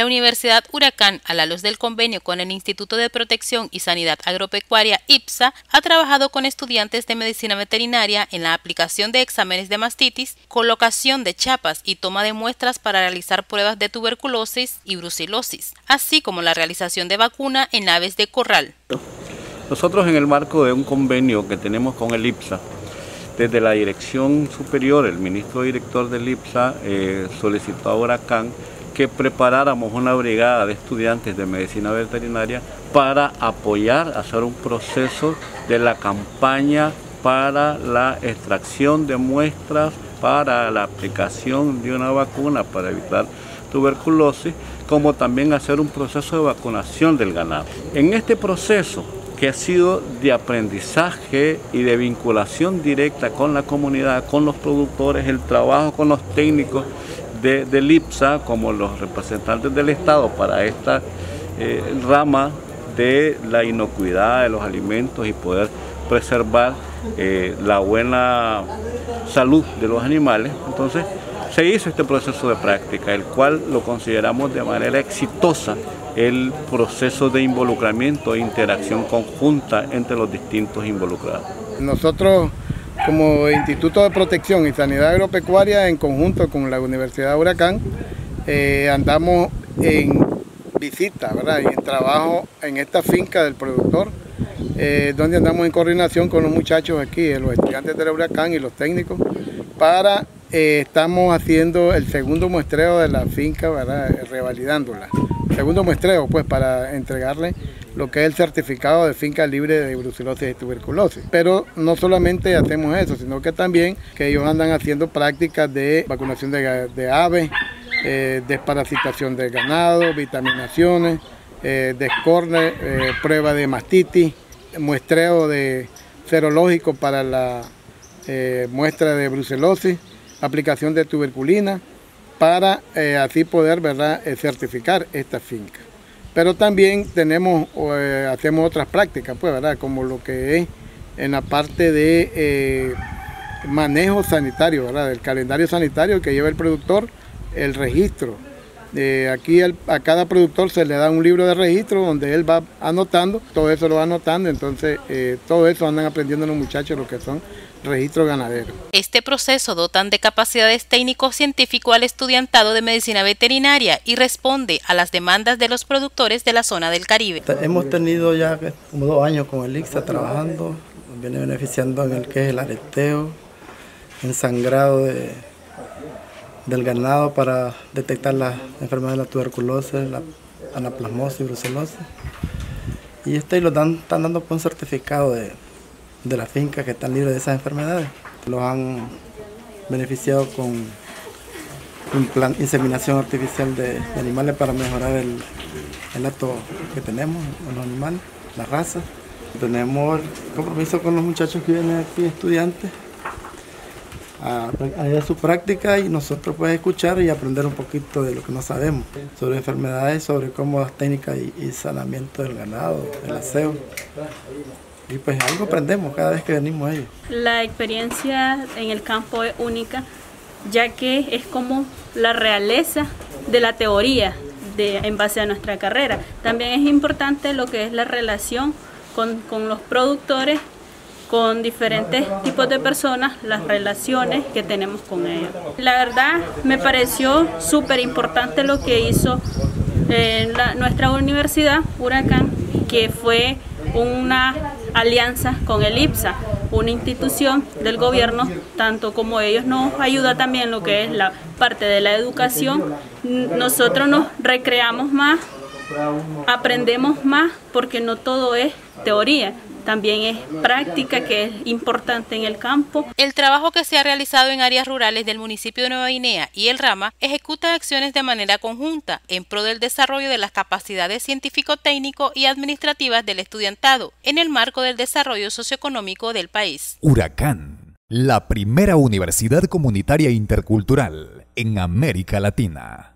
La Universidad Huracán, a la luz del convenio con el Instituto de Protección y Sanidad Agropecuaria IPSA, ha trabajado con estudiantes de medicina veterinaria en la aplicación de exámenes de mastitis, colocación de chapas y toma de muestras para realizar pruebas de tuberculosis y brucelosis, así como la realización de vacuna en aves de corral. Nosotros en el marco de un convenio que tenemos con el IPSA, desde la dirección superior, el ministro director del IPSA eh, solicitó a Huracán que preparáramos una brigada de estudiantes de medicina veterinaria para apoyar, hacer un proceso de la campaña para la extracción de muestras para la aplicación de una vacuna para evitar tuberculosis, como también hacer un proceso de vacunación del ganado. En este proceso que ha sido de aprendizaje y de vinculación directa con la comunidad, con los productores, el trabajo con los técnicos de, del IPSA como los representantes del Estado para esta eh, rama de la inocuidad de los alimentos y poder preservar eh, la buena salud de los animales. Entonces, se hizo este proceso de práctica, el cual lo consideramos de manera exitosa el proceso de involucramiento e interacción conjunta entre los distintos involucrados. Nosotros como Instituto de Protección y Sanidad Agropecuaria en conjunto con la Universidad de Huracán eh, andamos en visita ¿verdad? y en trabajo en esta finca del productor eh, donde andamos en coordinación con los muchachos aquí, los estudiantes del Huracán y los técnicos para eh, estamos haciendo el segundo muestreo de la finca, ¿verdad? revalidándola segundo muestreo pues para entregarle lo que es el certificado de finca libre de brucelosis y tuberculosis. Pero no solamente hacemos eso, sino que también que ellos andan haciendo prácticas de vacunación de, aves, eh, desparasitación del ganado, vitaminaciones, eh, descorne, eh, prueba de mastitis, muestreo de serológico para la eh, muestra de brucelosis, aplicación de tuberculina, para eh, así poder ¿verdad? Eh, certificar esta finca. Pero también tenemos, eh, hacemos otras prácticas, pues, ¿verdad? como lo que es en la parte de manejo sanitario, ¿verdad? del calendario sanitario que lleva el productor, el registro. aquí a cada productor se le da un libro de registro donde él va anotando, todo eso lo va anotando, entonces todo eso andan aprendiendo los muchachos lo que son registro ganadero. Este proceso dotan de capacidades técnico-científico al estudiantado de medicina veterinaria y responde a las demandas de los productores de la zona del Caribe. Hemos tenido ya como dos años con el ICSA trabajando, nos viene beneficiando en el que es el areteo, ensangrado de, del ganado para detectar las enfermedades de la tuberculosis, la anaplasmosis y brucelosis. Y este lo dan, están dando por un certificado de de la finca que están libres de esas enfermedades. Los han beneficiado con inseminación artificial de, animales para mejorar el, el, acto que tenemos los animales, la raza. Tenemos compromiso con los muchachos que vienen aquí, estudiantes, a, a, su práctica y nosotros podemos escuchar y aprender un poquito de lo que no sabemos sobre enfermedades, sobre cómo las técnicas y, y saneamiento del ganado, el aseo y pues algo aprendemos cada vez que venimos a ellos. La experiencia en el campo es única, ya que es como la realeza de la teoría de, en base a nuestra carrera. También es importante lo que es la relación con, con los productores, con diferentes tipos de personas, las relaciones que tenemos con ellos. La verdad me pareció súper importante lo que hizo la, nuestra universidad, Huracán, que fue una alianza con el IPSA, una institución del gobierno, tanto como ellos nos ayuda también lo que es la parte de la educación, nosotros nos recreamos más, aprendemos más, porque no todo es teoría, también es práctica que es importante en el campo. El trabajo que se ha realizado en áreas rurales del municipio de Nueva Guinea y el Rama ejecuta acciones de manera conjunta en pro del desarrollo de las capacidades científico-técnico y administrativas del estudiantado en el marco del desarrollo socioeconómico del país. Huracán, la primera universidad comunitaria intercultural en América Latina.